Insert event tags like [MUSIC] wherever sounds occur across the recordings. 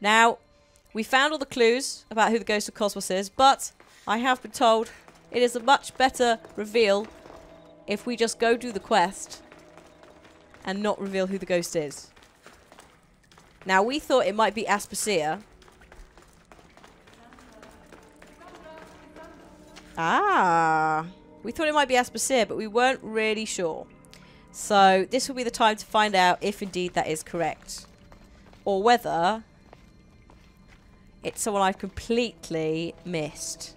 Now, we found all the clues about who the Ghost of Kosmos is, but I have been told it is a much better reveal if we just go do the quest and not reveal who the ghost is. Now, we thought it might be Aspasia. Ah. We thought it might be Aspasia, but we weren't really sure. So, this will be the time to find out if indeed that is correct. Or whether it's someone I've completely missed.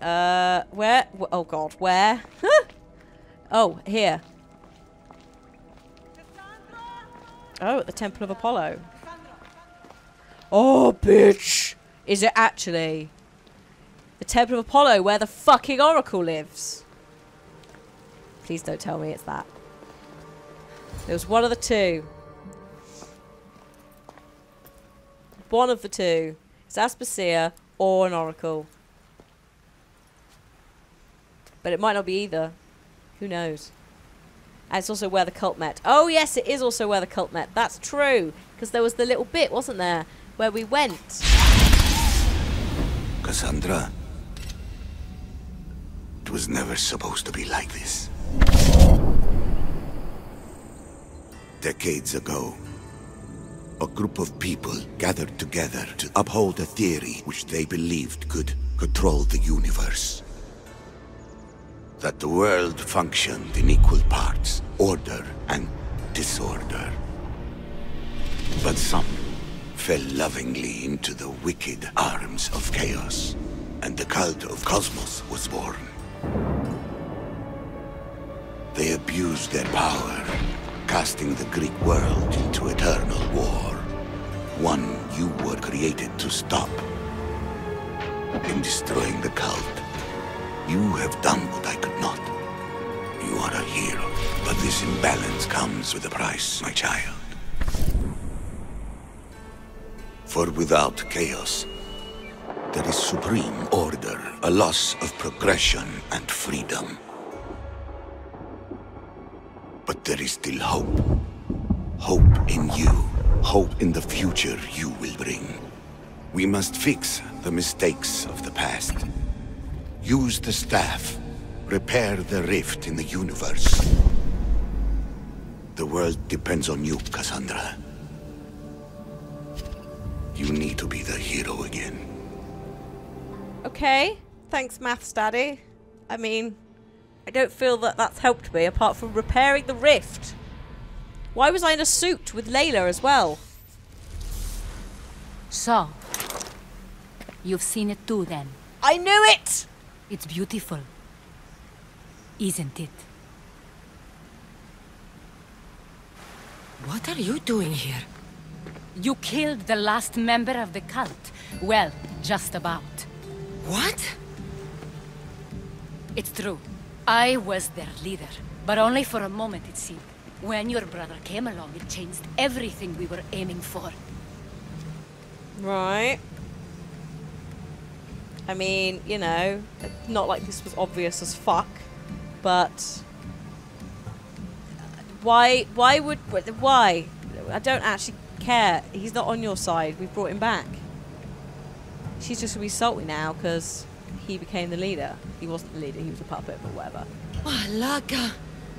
Uh, where? Oh god, where? [LAUGHS] oh, here. Oh, at the Temple of Apollo. Oh, bitch! Is it actually? The Temple of Apollo, where the fucking Oracle lives. Please don't tell me it's that. There was one of the two. One of the two. It's Aspasia or an Oracle. But it might not be either. Who knows? And it's also where the cult met. Oh, yes, it is also where the cult met. That's true. Because there was the little bit, wasn't there? Where we went. Cassandra. It was never supposed to be like this. Decades ago, a group of people gathered together to uphold a theory which they believed could control the universe. That the world functioned in equal parts, order and disorder. But some fell lovingly into the wicked arms of chaos, and the cult of Kosmos was born. They abused their power, casting the Greek world into eternal created to stop. In destroying the cult, you have done what I could not. You are a hero, but this imbalance comes with a price, my child. For without chaos, there is supreme order, a loss of progression and freedom. But there is still hope. Hope in you. Hope in the future you will bring. We must fix the mistakes of the past. Use the staff. Repair the rift in the universe. The world depends on you, Cassandra. You need to be the hero again. Okay. Thanks, Maths Daddy. I mean, I don't feel that that's helped me apart from repairing the rift. Why was I in a suit with Layla as well? So, you've seen it too then. I knew it! It's beautiful. Isn't it? What are you doing here? You killed the last member of the cult. Well, just about. What? It's true. I was their leader, but only for a moment it seemed. When your brother came along, it changed everything we were aiming for. Right. I mean, you know, not like this was obvious as fuck, but why? Why would? Why? I don't actually care. He's not on your side. We brought him back. She's just gonna be salty now because he became the leader. He wasn't the leader. He was a puppet, but whatever. Malaka.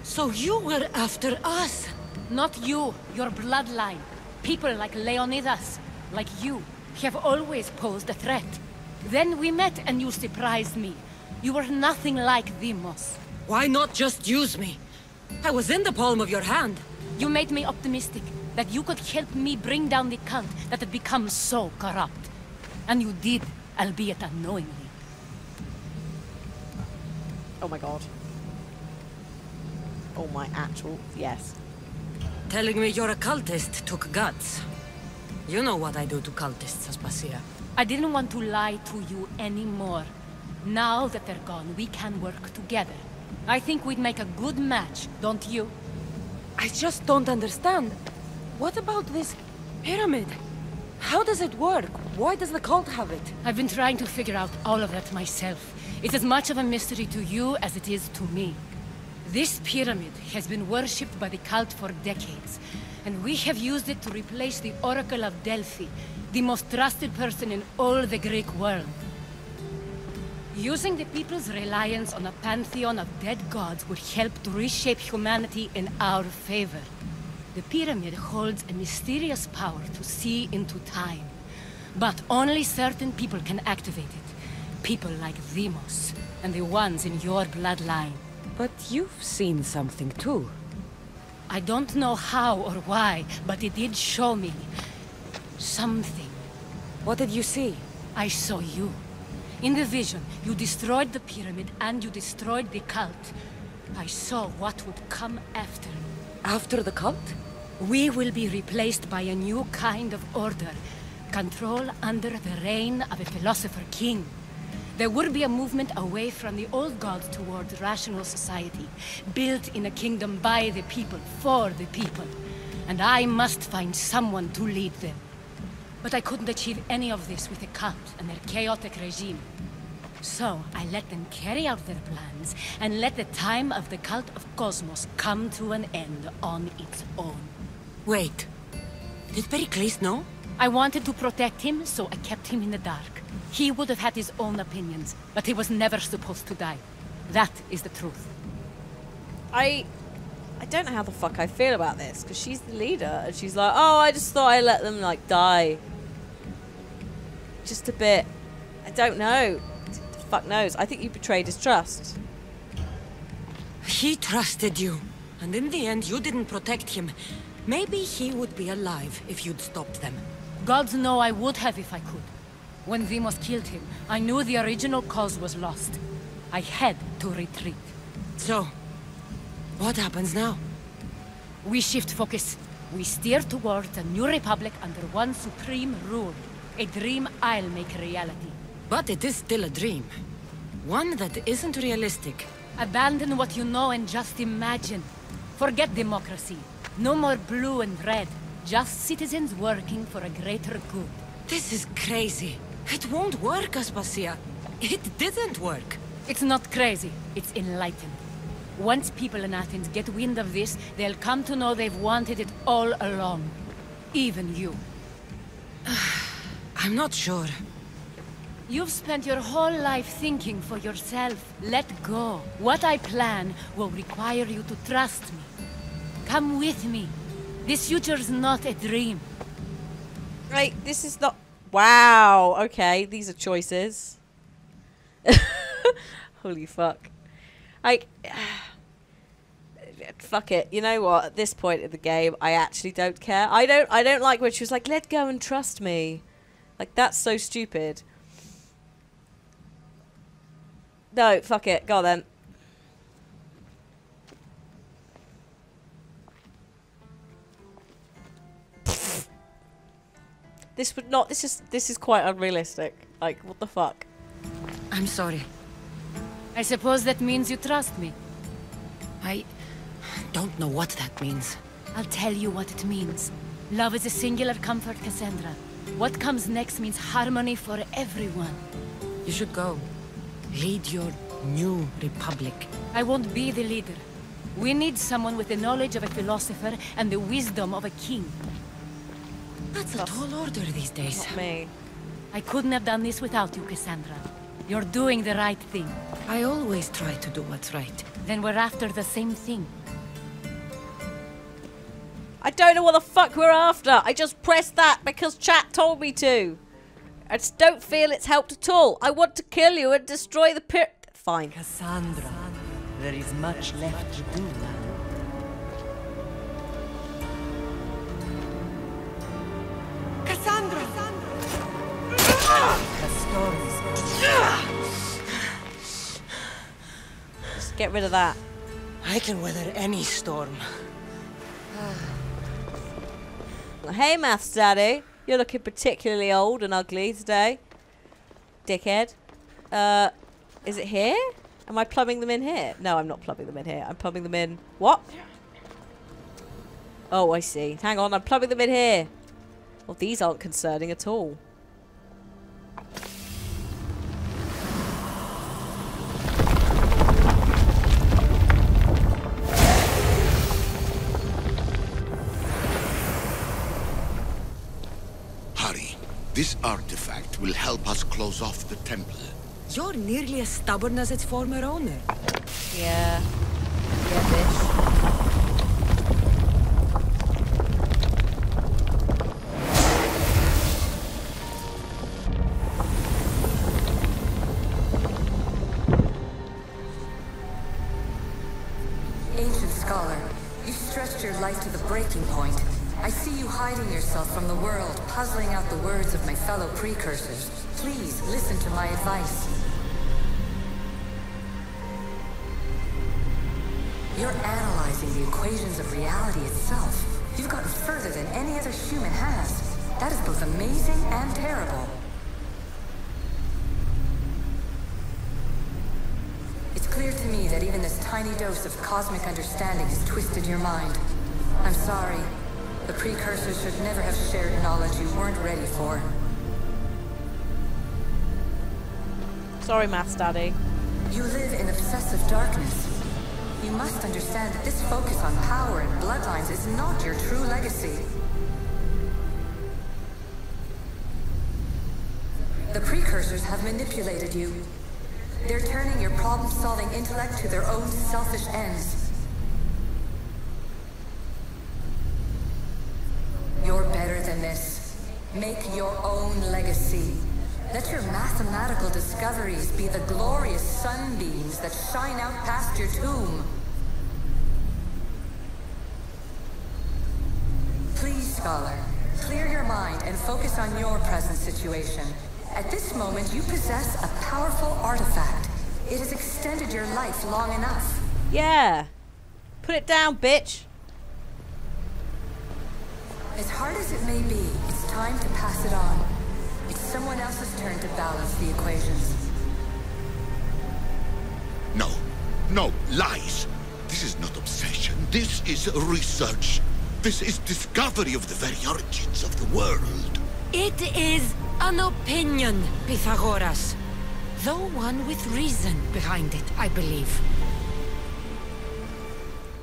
So you were after us. Not you, your bloodline. People like Leonidas, like you, have always posed a threat. Then we met and you surprised me. You were nothing like Deimos. Why not just use me? I was in the palm of your hand. You made me optimistic that you could help me bring down the cult that had become so corrupt. And you did, albeit unknowingly. Oh my god. Oh my actual yes. Telling me you're a cultist took guts. You know what I do to cultists, Aspasia. I didn't want to lie to you anymore. Now that they're gone, we can work together. I think we'd make a good match, don't you? I just don't understand. What about this pyramid? How does it work? Why does the cult have it? I've been trying to figure out all of that myself. It's as much of a mystery to you as it is to me. This pyramid has been worshipped by the cult for decades, and we have used it to replace the Oracle of Delphi, the most trusted person in all the Greek world. Using the people's reliance on a pantheon of dead gods would help to reshape humanity in our favor. The pyramid holds a mysterious power to see into time. But only certain people can activate it. People like Deimos, and the ones in your bloodline. But you've seen something too. I don't know how or why, but it did show me... something. What did you see? I saw you. In the vision, you destroyed the pyramid and you destroyed the cult. I saw what would come after. After the cult? We will be replaced by a new kind of order. Control under the reign of a philosopher king. There would be a movement away from the old gods toward rational society, built in a kingdom by the people, for the people. And I must find someone to lead them. But I couldn't achieve any of this with the cult and their chaotic regime. So, I let them carry out their plans, and let the time of the cult of Kosmos come to an end on its own. Wait. Did Pericles know? I wanted to protect him, so I kept him in the dark. He would have had his own opinions, but he was never supposed to die. That is the truth. I I don't know how the fuck I feel about this because she's the leader and she's like, oh, I just thought I let them like die. Just a bit. I don't know. The fuck knows. I think you betrayed his trust. He trusted you. And in the end, you didn't protect him. Maybe he would be alive if you'd stopped them. Gods know I would have if I could. When Deimos killed him, I knew the original cause was lost. I had to retreat. So, what happens now? We shift focus. We steer towards a new republic under one supreme rule. A dream I'll make reality. But it is still a dream. One that isn't realistic. Abandon what you know and just imagine. Forget democracy. No more blue and red. Just citizens working for a greater good. This is crazy. It won't work, Aspasia. It didn't work. It's not crazy. It's enlightened. Once people in Athens get wind of this, they'll come to know they've wanted it all along. Even you. [SIGHS] I'm not sure. You've spent your whole life thinking for yourself. Let go. What I plan will require you to trust me. Come with me. This future's not a dream. Right, this is not. Wow. Okay, these are choices. [LAUGHS] Holy fuck. Like, [SIGHS] fuck it. You know what? At this point in the game, I actually don't care. I don't. I don't like when she was like, "Let go and trust me." Like that's so stupid. No, fuck it. Go on then. This would not. This is this is quite unrealistic. Like, what the fuck? I'm sorry. I suppose that means you trust me. I don't know what that means. I'll tell you what it means. Love is a singular comfort, Cassandra. What comes next means harmony for everyone. You should go. Lead your new republic. I won't be the leader. We need someone with the knowledge of a philosopher and the wisdom of a king. That's a tall order these days. Not me. I couldn't have done this without you, Cassandra. You're doing the right thing. I always try to do what's right. Then we're after the same thing. I don't know what the fuck we're after. I just pressed that because chat told me to. I just don't feel it's helped at all. I want to kill you and destroy the pit. Fine. Cassandra, there is much left to do. Just get rid of that. I can weather any storm. [SIGHS] Hey, Maths Daddy. You're looking particularly old and ugly today. Dickhead. Uh, is it here? Am I plumbing them in here? No, I'm not plumbing them in here. I'm plumbing them in... What? Oh, I see. Hang on, I'm plumbing them in here. Well, these aren't concerning at all. This artifact will help us close off the temple. You're nearly as stubborn as its former owner. Yeah. Yeah, bitch. Precursors. Please, listen to my advice. You're analyzing the equations of reality itself. You've gotten further than any other human has. That is both amazing and terrible. It's clear to me that even this tiny dose of cosmic understanding has twisted your mind. I'm sorry. The precursors should never have shared knowledge you weren't ready for. Sorry, Maths Daddy. You live in obsessive darkness. You must understand that this focus on power and bloodlines is not your true legacy. The precursors have manipulated you. They're turning your problem-solving intellect to their own selfish ends. You're better than this. Make your own legacy. Let your mathematical discoveries be the glorious sunbeams that shine out past your tomb. Please, scholar, clear your mind and focus on your present situation. At this moment, you possess a powerful artifact. It has extended your life long enough. Yeah. Put it down, bitch. As hard as it may be, it's time to pass it on. It's someone else's turn to balance the equations. No, no, lies. This is not obsession. This is research. This is discovery of the very origins of the world. It is an opinion, Pythagoras. Though one with reason behind it, I believe.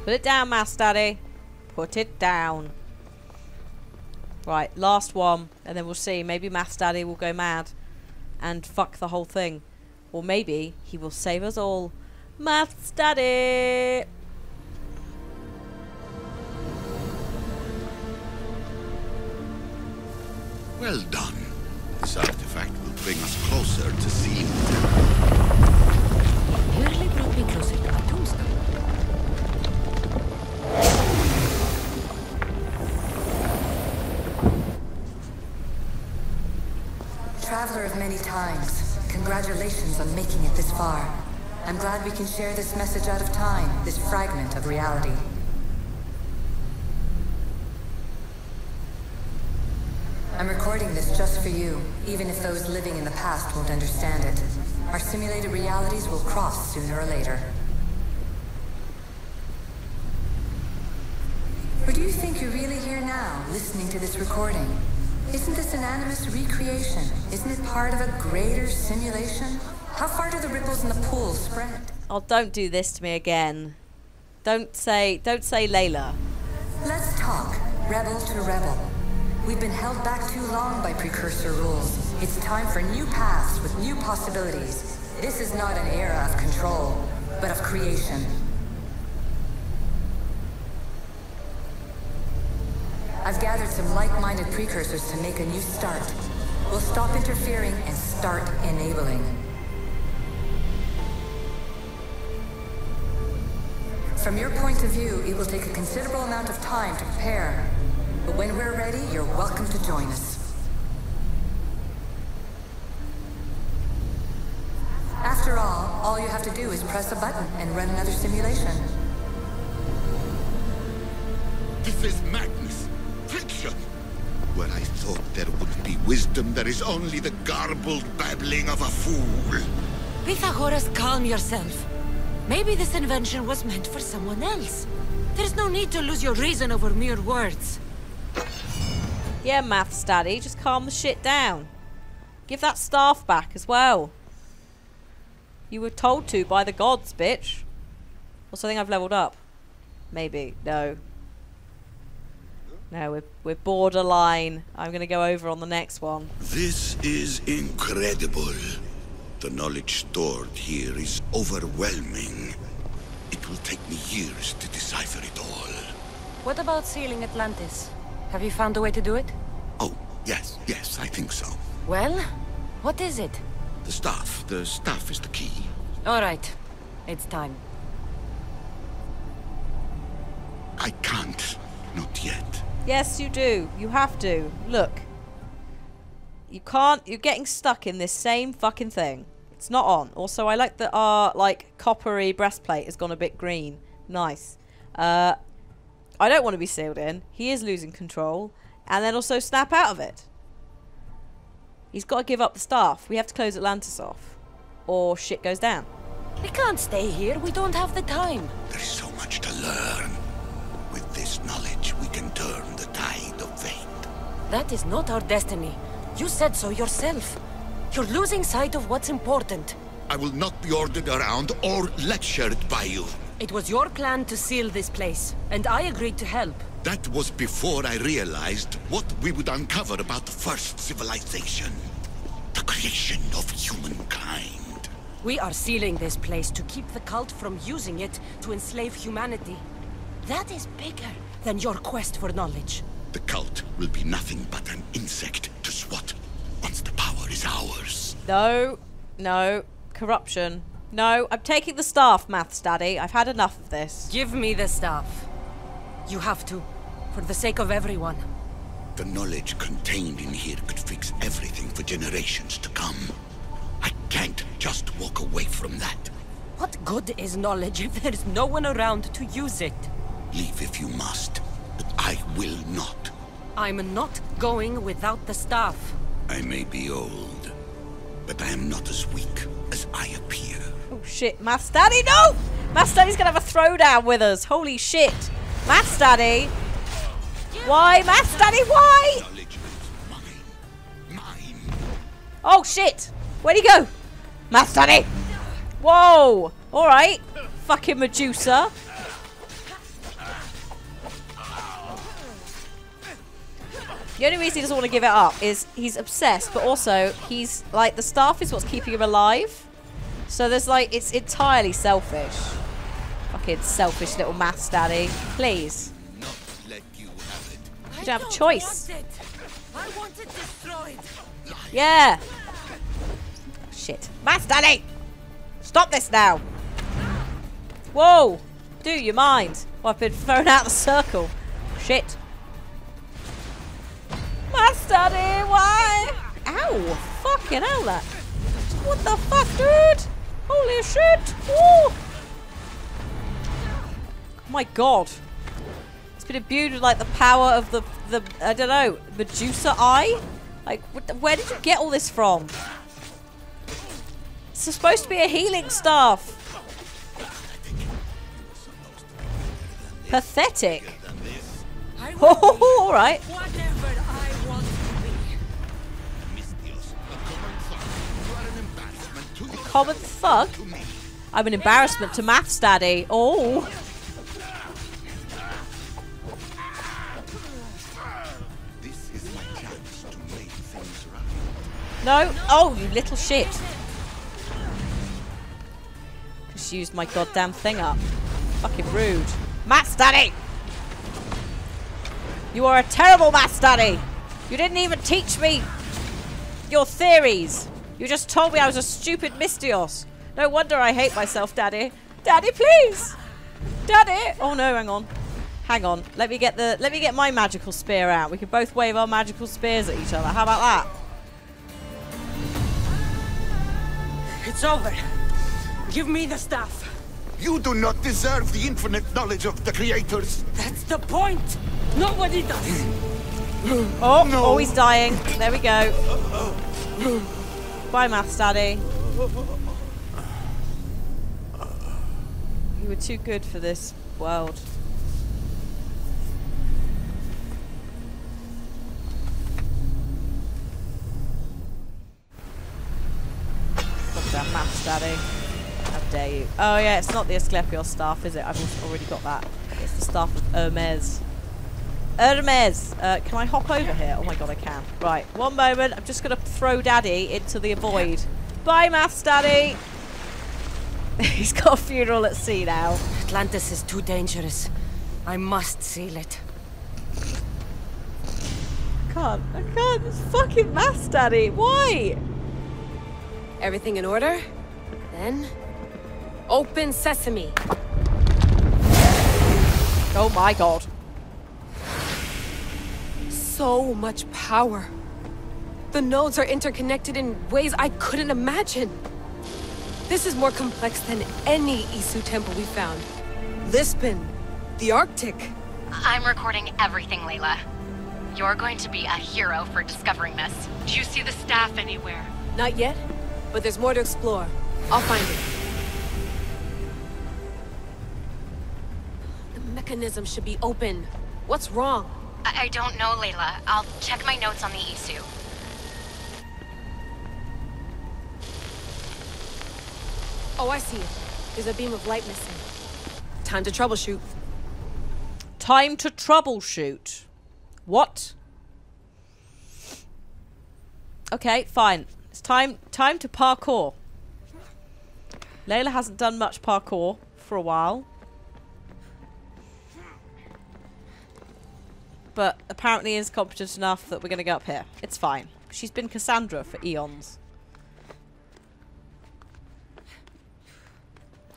Put it down, Maths Daddy. Put it down. Right, last one, and then we'll see. Maybe Maths Daddy will go mad and fuck the whole thing. Or maybe he will save us all. Maths Daddy! Well done. This artifact will bring us closer to seeing the temple. Nearly brought me closer Of many times, congratulations on making it this far. I'm glad we can share this message out of time, this fragment of reality. I'm recording this just for you, even if those living in the past won't understand it. Our simulated realities will cross sooner or later. Or do you think you're really here now, listening to this recording? Isn't this an animus recreation? Isn't it part of a greater simulation? How far do the ripples in the pool spread? Oh, don't do this to me again. Don't say, don't say Layla. Let's talk, rebel to rebel. We've been held back too long by precursor rules. It's time for new paths with new possibilities. This is not an era of control, but of creation. I've gathered some like-minded precursors to make a new start. We'll stop interfering and start enabling. From your point of view, it will take a considerable amount of time to prepare. But when we're ready, you're welcome to join us. After all, all you have to do is press a button and run another simulation. This is madness. Fiction. Thought there would be wisdom, there is only the garbled babbling of a fool. Pythagoras, calm yourself. Maybe this invention was meant for someone else. There's no need to lose your reason over mere words. Yeah, Maths Daddy, just calm the shit down. Give that staff back as well. You were told to by the gods, bitch. Also, I think I've leveled up. Maybe. No. No, we're, we're borderline. I'm going to go over on the next one. This is incredible. The knowledge stored here is overwhelming. It will take me years to decipher it all. What about sealing Atlantis? Have you found a way to do it? Oh, yes, yes, I think so. Well, what is it? The staff. The staff is the key. All right. It's time. I can't. Not yet. Yes, you do. You have to. Look. You can't. You're getting stuck in this same fucking thing. It's not on. Also, I like that our, like, coppery breastplate has gone a bit green. Nice. Uh, I don't want to be sealed in. He is losing control. And then also snap out of it. He's got to give up the staff. We have to close Atlantis off. Or shit goes down. We can't stay here. We don't have the time. There's so much to learn. That is not our destiny. You said so yourself. You're losing sight of what's important. I will not be ordered around or lectured by you. It was your plan to seal this place, and I agreed to help. That was before I realized what we would uncover about the first civilization. The creation of humankind. We are sealing this place to keep the cult from using it to enslave humanity. That is bigger than your quest for knowledge. The cult will be nothing but an insect to swat once the power is ours. No. No. Corruption. No. I'm taking the staff, Maths Daddy. I've had enough of this. Give me the staff. You have to, for the sake of everyone. The knowledge contained in here could fix everything for generations to come. I can't just walk away from that. What good is knowledge if there's no one around to use it? Leave if you must, but I will not. I'm not going without the staff. I may be old, but I am not as weak as I appear. Oh shit. Maths Daddy, no! Maths Daddy's gonna have a throwdown with us. Holy shit. Maths Daddy. Why? Maths Daddy, why? Mine. Mine. Oh shit! Where'd he go? Maths Daddy! Whoa! Alright. Fucking Medusa. The only reason he doesn't want to give it up is he's obsessed, but also he's like the staff is what's keeping him alive. So there's like it's entirely selfish. Fucking selfish little maths daddy. Please. You have. You don't have a choice. Yeah. Shit. Maths daddy! Stop this now! Whoa! Do you mind? I've been thrown out of the circle. Shit. Maths eh? daddy, why? Ow! Fucking hell, that. What the fuck, dude? Holy shit! Woo! Oh my god. It's been imbued with like the power of the, the I don't know, Medusa eye? Like, the, where did you get all this from? It's supposed to be a healing staff. Pathetic. Oh, [LAUGHS] all right. Common me. I'm an embarrassment to maths daddy. Oh. No. Oh, you little shit. Just used my goddamn thing up. Fucking rude. Maths daddy. You are a terrible maths daddy. You didn't even teach me your theories. You just told me I was a stupid Mystios. No wonder I hate myself, Daddy. Daddy, please! Daddy! Oh no, hang on. Hang on. Let me get the let me get my magical spear out. We can both wave our magical spears at each other. How about that? It's over. Give me the staff. You do not deserve the infinite knowledge of the creators. That's the point. Nobody does. Oh, No. oh, he's dying. There we go. Bye, Maths Daddy. You were too good for this world. Goddamn Maths Daddy. How dare you. Oh yeah, it's not the Asclepios staff, is it? I've already got that. It's the staff of Hermes. Hermes. Uh, can I hop over here? Oh my god, I can. Right, one moment. I'm just going to throw Daddy into the void. Bye, Maths Daddy. [LAUGHS] He's got a funeral at sea now. Atlantis is too dangerous. I must seal it. I can't. I can't. It's fucking Maths Daddy. Why? Everything in order? Then, open sesame. Oh my god. So much power. The nodes are interconnected in ways I couldn't imagine. This is more complex than any Isu temple we found. Lisbon, the Arctic. I'm recording everything, Layla. You're going to be a hero for discovering this. Do you see the staff anywhere? Not yet, but there's more to explore. I'll find it. The mechanism should be open. What's wrong? I, I don't know, Layla. I'll check my notes on the Isu. Oh, I see it. There's a beam of light missing. Time to troubleshoot. Time to troubleshoot. What? Okay, fine. It's time time to parkour. Layla hasn't done much parkour for a while. But apparently is competent enough that we're going to go up here. It's fine. She's been Cassandra for eons.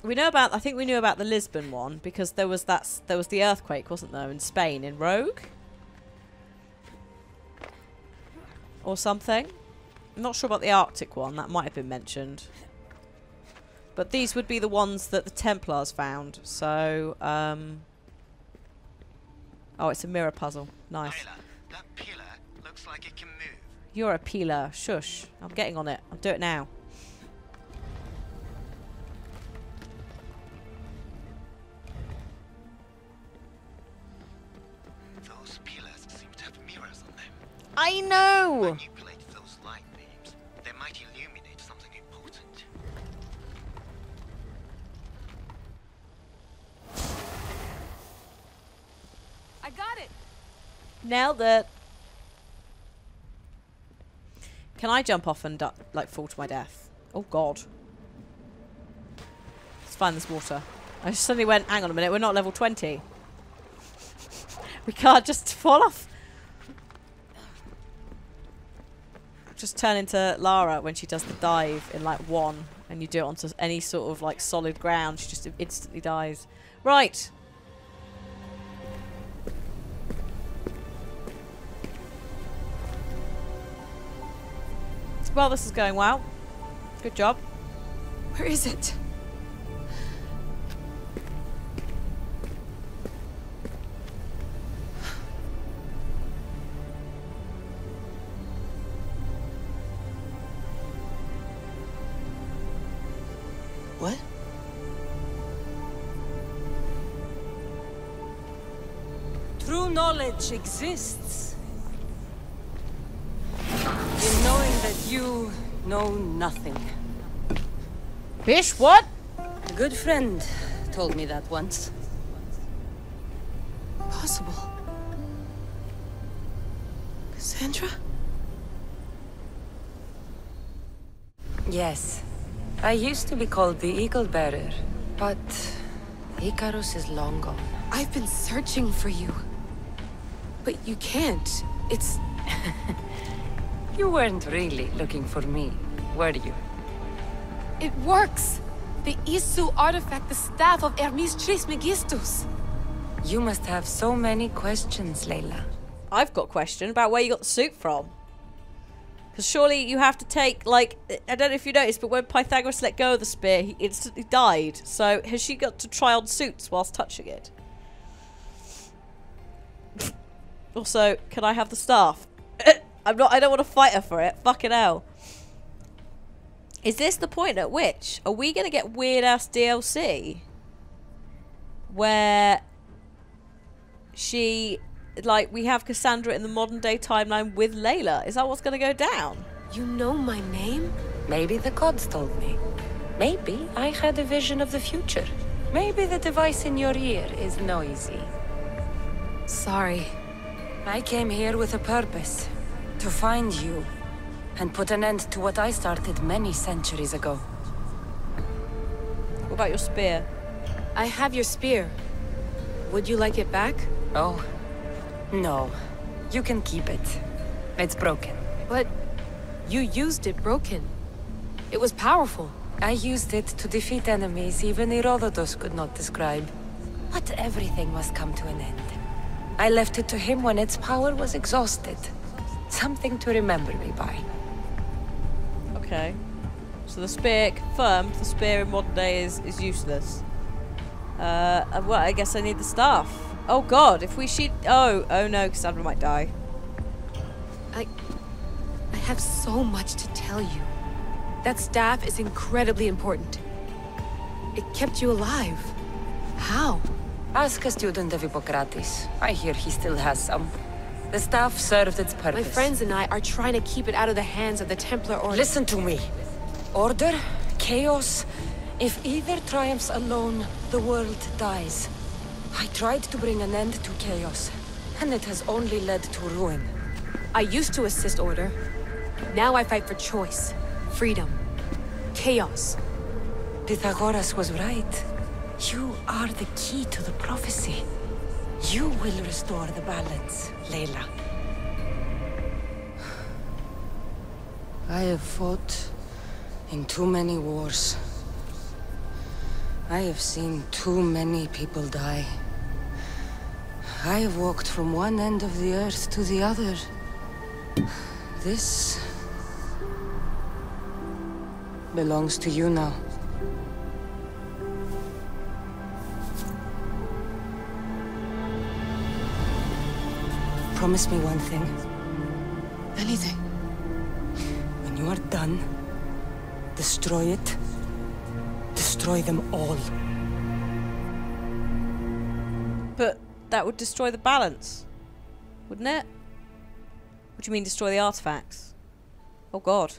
We know about. I think we knew about the Lisbon one because there was that. There was the earthquake, wasn't there, in Spain in Rogue, or something. I'm not sure about the Arctic one. That might have been mentioned. But these would be the ones that the Templars found. So, um. Oh, it's a mirror puzzle. Nice. Layla, that pillar looks like it can move. You're a peeler. Shush. I'm getting on it. I'll do it now. Those pillars got it. Nailed it. Can I jump off and like fall to my death? Oh god. Let's find this water. I just suddenly went, hang on a minute, we're not level 20. [LAUGHS] we can't just fall off. Just turn into Lara when she does the dive in like one and you do it onto any sort of like solid ground. She just instantly dies. Right. Well, this is going well. Good job. Where is it? What? True knowledge exists. You know nothing. Bish, what? A good friend told me that once. Possible. Cassandra? Yes. I used to be called the Eagle Bearer, but Icarus is long gone. I've been searching for you. But you can't. It's... [LAUGHS] You weren't really looking for me, were you? It works! The Isu artifact, the staff of Hermes Trismegistus. You must have so many questions, Layla. I've got a question about where you got the suit from. Because surely you have to take, like, I don't know if you noticed, but when Pythagoras let go of the spear, he instantly died. So has she got to try on suits whilst touching it? [LAUGHS] also, can I have the staff? I'm not, I don't want to fight her for it. Fucking hell. Is this the point at which are we going to get weird ass DLC where she like we have Cassandra in the modern day timeline with Layla? Is that what's going to go down? You know my name? Maybe the gods told me. Maybe I had a vision of the future. Maybe the device in your ear is noisy. Sorry. I came here with a purpose. To find you. And put an end to what I started many centuries ago. What about your spear? I have your spear. Would you like it back? Oh. No. You can keep it. It's broken. But you used it broken. It was powerful. I used it to defeat enemies even Herodotus could not describe. But everything must come to an end. I left it to him when its power was exhausted. Something to remember me by. Okay. So the spear confirmed the spear in modern day is, is useless. Uh, uh, well, I guess I need the staff. Oh god, if we shoot... Oh, oh no, Cassandra might die. I... I have so much to tell you. That staff is incredibly important. It kept you alive. How? Ask a student of Hippocrates. I hear he still has some. The staff served its purpose. My friends and I are trying to keep it out of the hands of the Templar Order. Listen to me. Order, chaos. If either triumphs alone, the world dies. I tried to bring an end to chaos, and it has only led to ruin. I used to assist Order. Now I fight for choice, freedom, chaos. Pythagoras was right. You are the key to the prophecy. You will restore the balance, Layla. I have fought in too many wars. I have seen too many people die. I have walked from one end of the earth to the other. This belongs to you now. Promise me one thing. Anything. When you are done, destroy it. Destroy them all. But that would destroy the balance, wouldn't it? What do you mean destroy the artifacts? Oh god.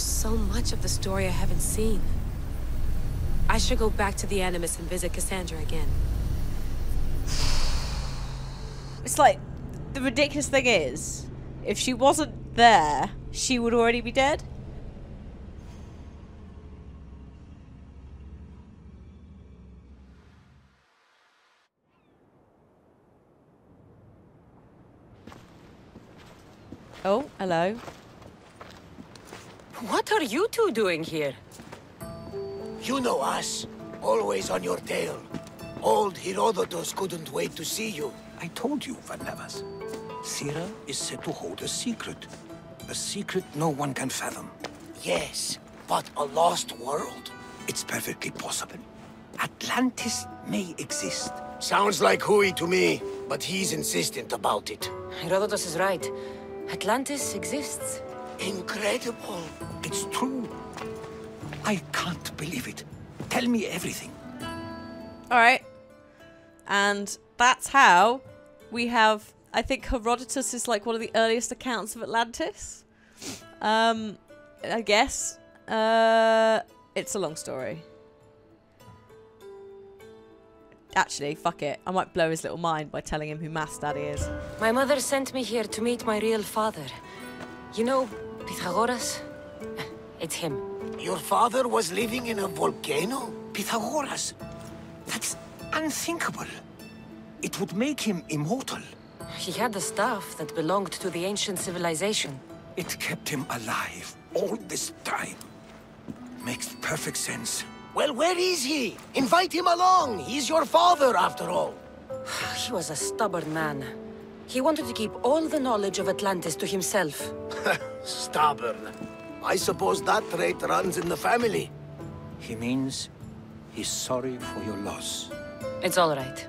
There's so much of the story I haven't seen. I should go back to the Animus and visit Cassandra again. [SIGHS] It's like the ridiculous thing is, if she wasn't there, she would already be dead. Oh, hello. What are you two doing here? You know us. Always on your tail. Old Herodotus couldn't wait to see you. I told you, Varnavas. Thera is said to hold a secret. A secret no one can fathom. Yes, but a lost world? It's perfectly possible. Atlantis may exist. Sounds like Hui to me, but he's insistent about it. Herodotus is right. Atlantis exists. Incredible. It's true. I can't believe it. Tell me everything. Alright. And that's how we have I think Herodotus is like one of the earliest accounts of Atlantis. Um I guess. Uh it's a long story. Actually, fuck it. I might blow his little mind by telling him who Maths Daddy is. My mother sent me here to meet my real father. You know, Pythagoras? It's him. Your father was living in a volcano? Pythagoras. That's unthinkable. It would make him immortal. He had the staff that belonged to the ancient civilization. It kept him alive all this time. Makes perfect sense. Well, where is he? Invite him along. He's your father, after all. [SIGHS] He was a stubborn man. He wanted to keep all the knowledge of Atlantis to himself. [LAUGHS] Stubborn. I suppose that trait runs in the family. He means he's sorry for your loss. It's all right.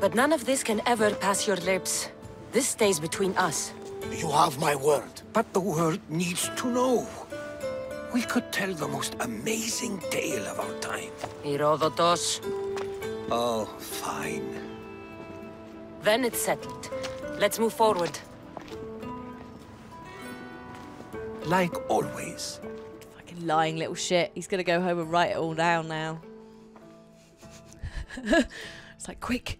But none of this can ever pass your lips. This stays between us. You have my word. But the world needs to know. We could tell the most amazing tale of our time. Herodotus. Oh, fine. Then it's settled. Let's move forward. Like always. Fucking lying little shit. He's gonna go home and write it all down now. [LAUGHS] it's like, quick.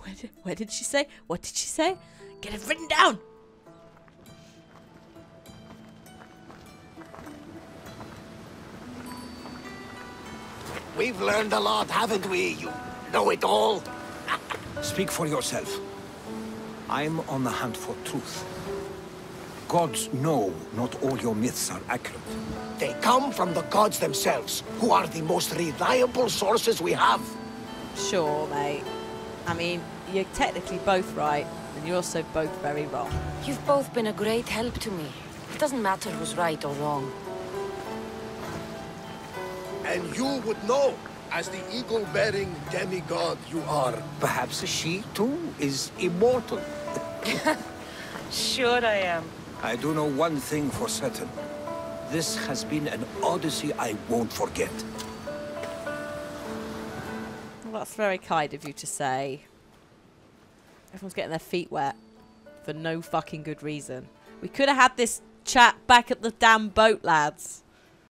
Where did, where did she say? What did she say? Get it written down. We've learned a lot, haven't we? You know it all. Speak for yourself. I'm on the hunt for truth. Gods know not all your myths are accurate. They come from the gods themselves, who are the most reliable sources we have. Sure, mate. I mean, you're technically both right, and you're also both very wrong. You've both been a great help to me. It doesn't matter who's right or wrong. And you would know, as the eagle-bearing demigod you are. Perhaps she, too, is immortal. [LAUGHS] Sure I am. I do know one thing for certain. This has been an odyssey I won't forget. Well, that's very kind of you to say. Everyone's getting their feet wet for no fucking good reason. We could have had this chat back at the damn boat, lads.